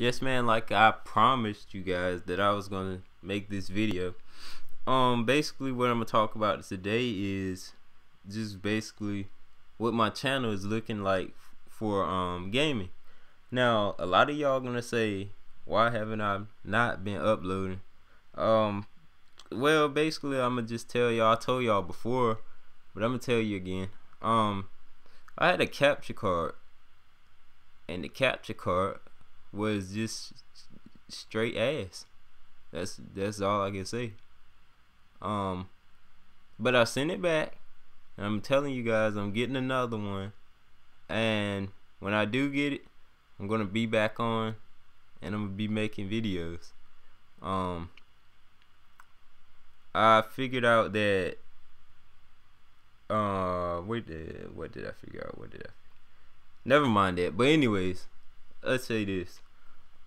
Yes, man, like I promised you guys that I was to make this video. Um, basically what I'm to talk about today is just basically what my channel is looking like for um gaming. Now, a lot of y'all to say, why haven't I not been uploading? Um, well, basically, I'm to just tell y'all, I told y'all before, but I'm to tell you again. Um, I had a capture card, and the capture card was just straight ass. That's that's all I can say. Um, but I sent it back. And I'm telling you guys, I'm getting another one, and when I do get it, I'm gonna be back on, and I'm gonna be making videos. Um, I figured out that. Uh, what did what did I figure out? What did I? Never mind that. But anyways, let's say this.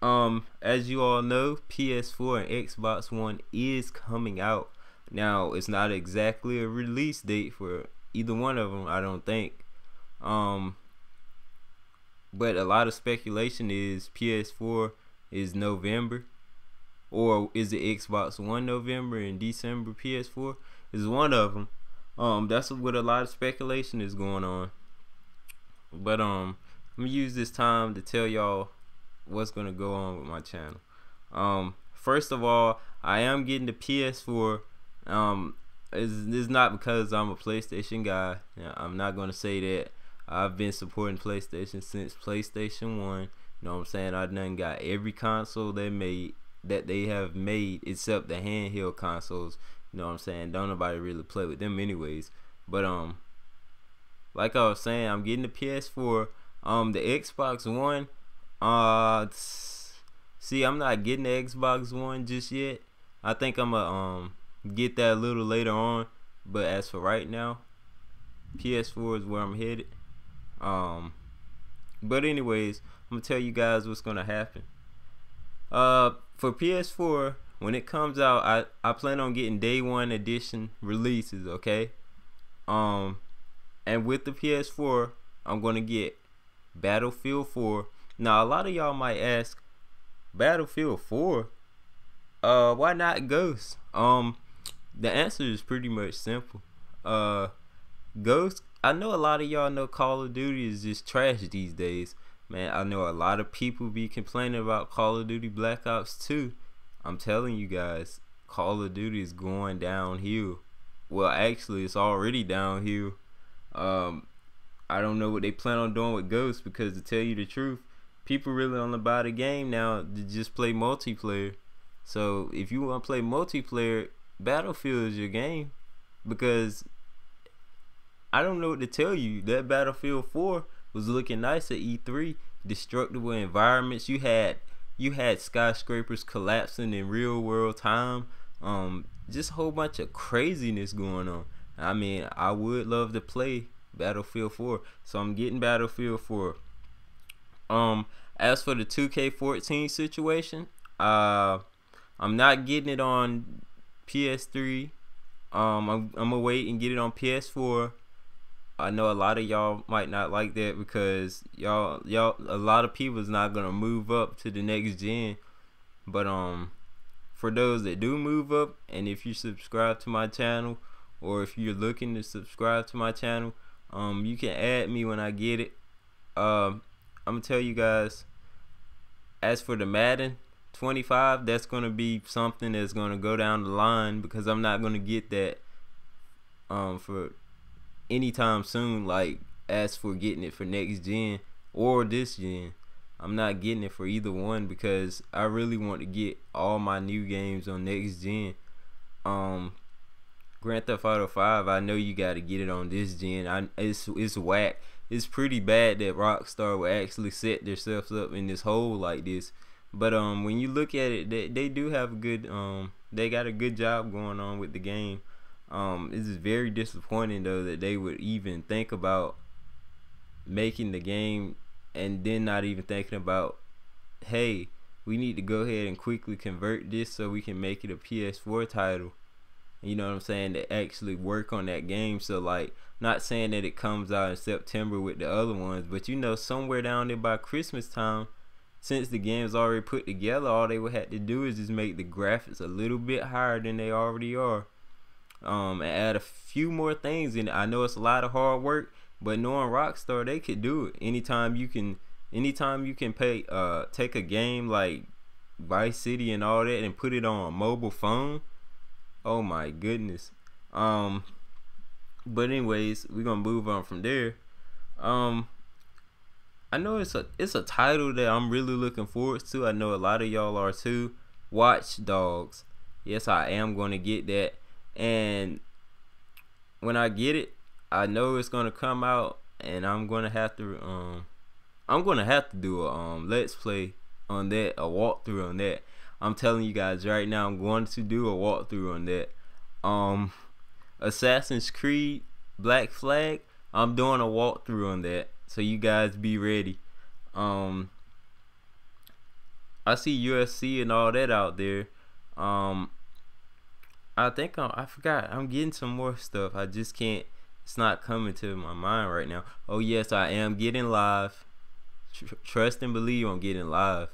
Um, as you all know, PS4 and Xbox One is coming out. Now, it's not exactly a release date for either one of them, I don't think. Um, but a lot of speculation is PS4 is November, or is it Xbox One November and December PS4 is one of them. Um, that's what a lot of speculation is going on. But um, I'm gonna use this time to tell y'all what's gonna go on with my channel. Um, first of all, I am getting the PS4. Um, it's, it's not because I'm a PlayStation guy. I'm not gonna say that. I've been supporting PlayStation since PlayStation One. You know what I'm saying? I done got every console they made that they have made except the handheld consoles. You know what I'm saying? Don't nobody really play with them anyways. But um, like I was saying, I'm getting the PS4. Um, the Xbox One. Uh, see, I'm not getting the Xbox One just yet. I think I'm gonna um get that a little later on. But as for right now, PS4 is where I'm headed. Um, but anyways, I'm gonna tell you guys what's gonna happen. Uh, for PS4, when it comes out, I I plan on getting day one edition releases. Okay. Um, and with the PS4, I'm gonna get Battlefield 4. Now a lot of y'all might ask, Battlefield 4? Uh, why not Ghost? Um, the answer is pretty much simple. Uh, Ghost. I know a lot of y'all know Call of Duty is just trash these days. Man, I know a lot of people be complaining about Call of Duty Black Ops 2. I'm telling you guys, Call of Duty is going downhill. Well, actually, it's already downhill. Um, I don't know what they plan on doing with Ghost because to tell you the truth, people really only buy the game now to just play multiplayer. So if you want to play multiplayer, Battlefield is your game because I don't know what to tell you. That Battlefield 4 was looking nice at E3. Destructible environments. You had you had skyscrapers collapsing in real world time. Um, just a whole bunch of craziness going on. I mean, I would love to play Battlefield 4. So I'm getting Battlefield 4. Um, as for the 2K14 situation, uh, I'm not getting it on PS3. Um, I'm, I'm gonna wait and get it on PS4. I know a lot of y'all might not like that because y'all y'all a lot of people is not gonna move up to the next gen. But um, for those that do move up, and if you subscribe to my channel, or if you're looking to subscribe to my channel, um, you can add me when I get it. Um, I'm gonna tell you guys. As for the Madden 25, that's gonna be something that's gonna go down the line because I'm not gonna get that um for anytime soon. Like as for getting it for next gen or this gen, I'm not getting it for either one because I really want to get all my new games on next gen. Um, Grand Theft Auto 5, I know you got to get it on this gen. I it's it's whack. It's pretty bad that Rockstar will actually set themselves up in this hole like this. But um, when you look at it, they they do have a good um, they got a good job going on with the game. Um, it's very disappointing though that they would even think about making the game and then not even thinking about, hey, we need to go ahead and quickly convert this so we can make it a PS4 title you know what I'm saying, to actually work on that game. So like not saying that it comes out in September with the other ones, but you know, somewhere down there by Christmas time, since the game's already put together, all they would have to do is just make the graphics a little bit higher than they already are. Um, and add a few more things in. I know it's a lot of hard work, but knowing Rockstar, they could do it. Anytime you can, anytime you can pay, uh, take a game like Vice City and all that and put it on a mobile phone. Oh my goodness. Um, but anyways, we're gonna move on from there. Um, I know it's a it's a title that I'm really looking forward to. I know a lot of y'all are too. Watch Dogs. Yes, I am to get that. And when I get it, I know it's to come out and I'm to have to um I'm to have to do a um let's play on that, a walkthrough on that. I'm telling you guys right now, I'm going to do a walkthrough on that. Um Assassin's Creed Black Flag, I'm doing a walkthrough on that so you guys be ready. Um, I see UFC and all that out there. Um, I think I'm, I forgot. I'm getting some more stuff. I just can't. It's not coming to my mind right now. Oh yes, I am getting live. Tr- trust and believe I'm getting live.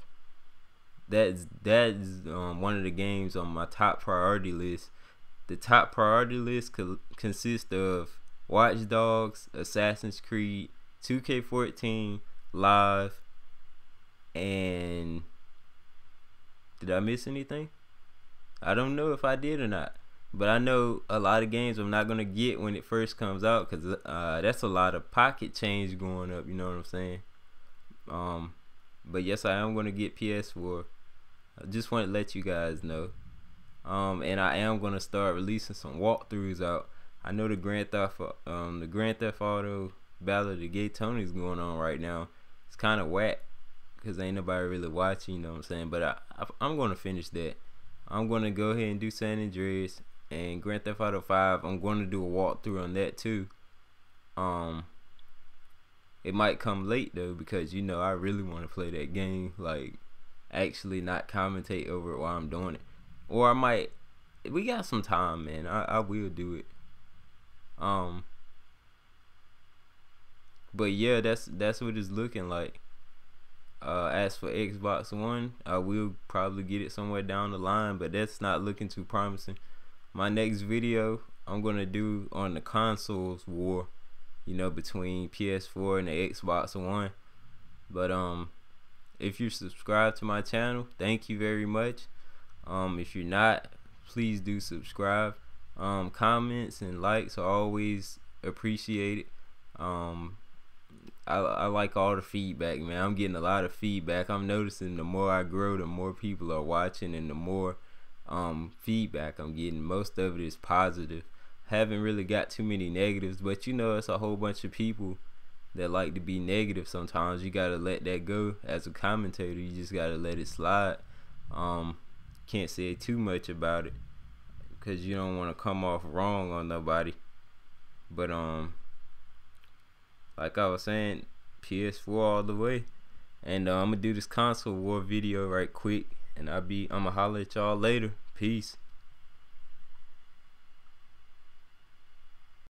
That's that's um, one of the games on my top priority list. The top priority list co- consists of Watch Dogs, Assassin's Creed, 2K14 live and did I miss anything? I don't know if I did or not. But I know a lot of games I'm not gonna get when it first comes out because uh, that's a lot of pocket change going up. You know what I'm saying? Um, but yes, I am gonna get PS4. I just want to let you guys know. Um, and I am gonna start releasing some walkthroughs out. I know the Grand Theft um the Grand Theft Auto Ballad of the Gay Tony's going on right now. It's kind of whack because ain't nobody really watching. You know what I'm saying? But I, I am gonna finish that. I'm gonna go ahead and do San Andreas and Grand Theft Auto 5. I'm going to do a walkthrough on that too. Um, it might come late though because you know I really want to play that game. Like, actually not commentate over it while I'm doing it, or I might. We got some time, man. I I will do it. Um, but yeah, that's that's what it's looking like. Uh, as for Xbox One, I will probably get it somewhere down the line, but that's not looking too promising. My next video I'm gonna do on the consoles war, you know, between PS4 and the Xbox One. But um, if you subscribe to my channel, thank you very much. Um, if you're not, please do subscribe. Um, comments and likes are always appreciated. Um, I, I like all the feedback, man. I'm getting a lot of feedback. I'm noticing the more I grow, the more people are watching, and the more um, feedback I'm getting. Most of it is positive. Haven't really got too many negatives, but you know, it's a whole bunch of people that like to be negative. Sometimes you gotta let that go. As a commentator, you just gotta let it slide. Um, can't say too much about it because you don't want to come off wrong on nobody. But um like I was saying, PS4 all the way. And uh, I'm gonna do this console war video right quick, and I'll be I'm gonna holler at y'all later. Peace.